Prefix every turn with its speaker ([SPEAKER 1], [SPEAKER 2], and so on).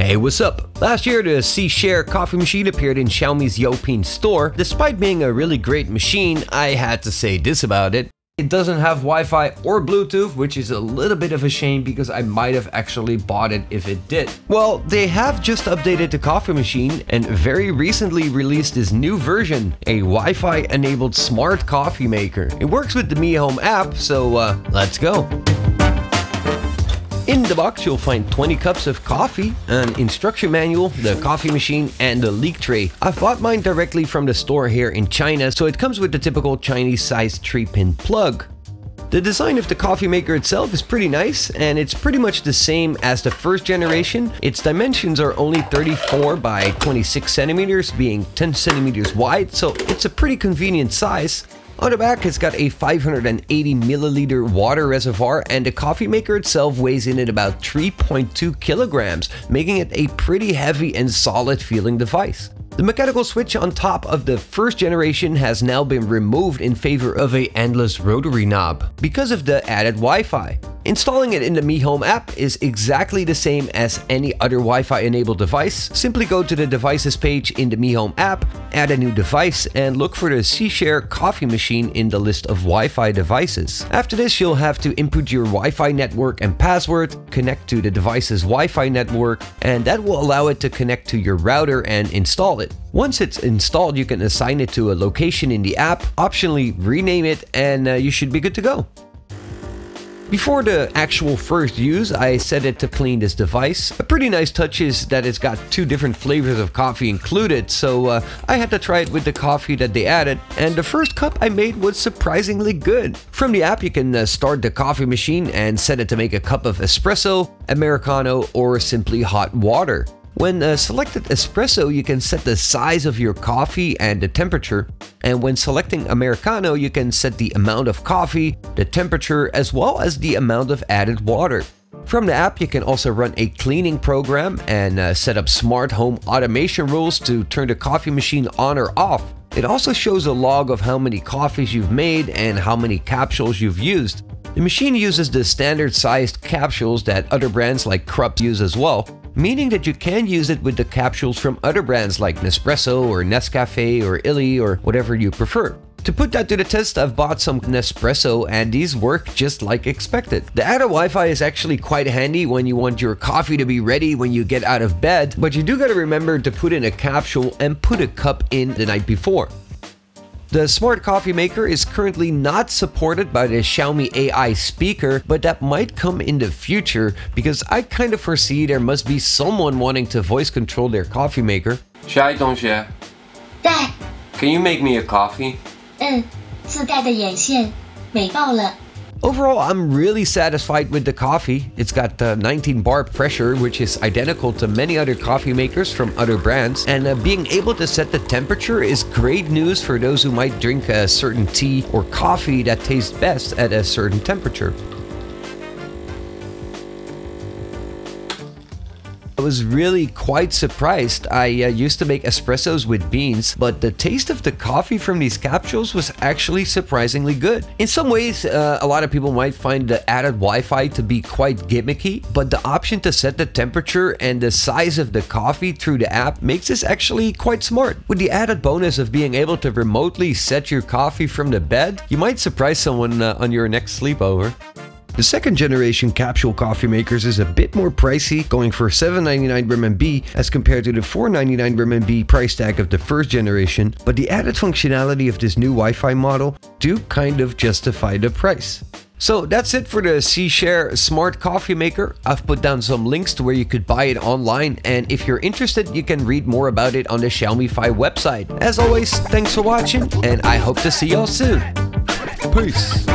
[SPEAKER 1] Hey, what's up? Last year, the Scishare coffee machine appeared in Xiaomi's Youpin store. Despite being a really great machine, I had to say this about it. It doesn't have Wi-Fi or Bluetooth, which is a little bit of a shame because I might have actually bought it if it did. Well, they have just updated the coffee machine and very recently released this new version, a Wi-Fi enabled smart coffee maker. It works with the Mi Home app, so uh, let's go. In the box, you'll find 20 cups of coffee, an instruction manual, the coffee machine, and the leak tray. I've bought mine directly from the store here in China, so it comes with the typical Chinese-sized 3-pin plug. The design of the coffee maker itself is pretty nice, and it's pretty much the same as the first generation. Its dimensions are only 34 by 26 centimeters, being 10 centimeters wide, so it's a pretty convenient size. On the back, it's got a 580 milliliter water reservoir and the coffee maker itself weighs in at about 3.2 kilograms, making it a pretty heavy and solid feeling device. The mechanical switch on top of the first generation has now been removed in favor of a endless rotary knob because of the added Wi-Fi. Installing it in the Mi Home app is exactly the same as any other Wi-Fi enabled device. Simply go to the devices page in the Mi Home app, add a new device, and look for the Scishare coffee machine in the list of Wi-Fi devices. After this, you'll have to input your Wi-Fi network and password, connect to the device's Wi-Fi network, and that will allow it to connect to your router and install it. Once it's installed, you can assign it to a location in the app, optionally rename it, and uh, you should be good to go. Before the actual first use, I set it to clean this device. A pretty nice touch is that it's got two different flavors of coffee included, so uh, I had to try it with the coffee that they added, and the first cup I made was surprisingly good. From the app, you can uh, start the coffee machine and set it to make a cup of espresso, americano, or simply hot water. When uh, selected espresso, you can set the size of your coffee and the temperature. And when selecting Americano, you can set the amount of coffee, the temperature, as well as the amount of added water. From the app, you can also run a cleaning program and uh, set up smart home automation rules to turn the coffee machine on or off. It also shows a log of how many coffees you've made and how many capsules you've used. The machine uses the standard sized capsules that other brands like Krups use as well meaning that you can use it with the capsules from other brands like Nespresso or Nescafe or Illy or whatever you prefer. To put that to the test, I've bought some Nespresso and these work just like expected. The added Wi-Fi is actually quite handy when you want your coffee to be ready when you get out of bed, but you do gotta remember to put in a capsule and put a cup in the night before. The smart coffee maker is currently not supported by the Xiaomi AI speaker, but that might come in the future because I kind of foresee there must be someone wanting to voice control their coffee maker.
[SPEAKER 2] Shai Dongxue,
[SPEAKER 3] 在，
[SPEAKER 2] can you make me a coffee?
[SPEAKER 3] 嗯，自带的眼线美爆了。
[SPEAKER 1] Overall, I'm really satisfied with the coffee. It's got uh, 19 bar pressure, which is identical to many other coffee makers from other brands. And uh, being able to set the temperature is great news for those who might drink a certain tea or coffee that tastes best at a certain temperature. I was really quite surprised. I uh, used to make espressos with beans, but the taste of the coffee from these capsules was actually surprisingly good. In some ways, uh, a lot of people might find the added Wi-Fi to be quite gimmicky, but the option to set the temperature and the size of the coffee through the app makes this actually quite smart. With the added bonus of being able to remotely set your coffee from the bed, you might surprise someone uh, on your next sleepover. The second generation capsule coffee makers is a bit more pricey, going for 7.99 RMB as compared to the 4.99 RMB price tag of the first generation, but the added functionality of this new Wi-Fi model do kind of justify the price. So that's it for the Scishare Smart Coffee Maker. I've put down some links to where you could buy it online, and if you're interested, you can read more about it on the Xiaomify website. As always, thanks for watching, and I hope to see y'all soon. Peace.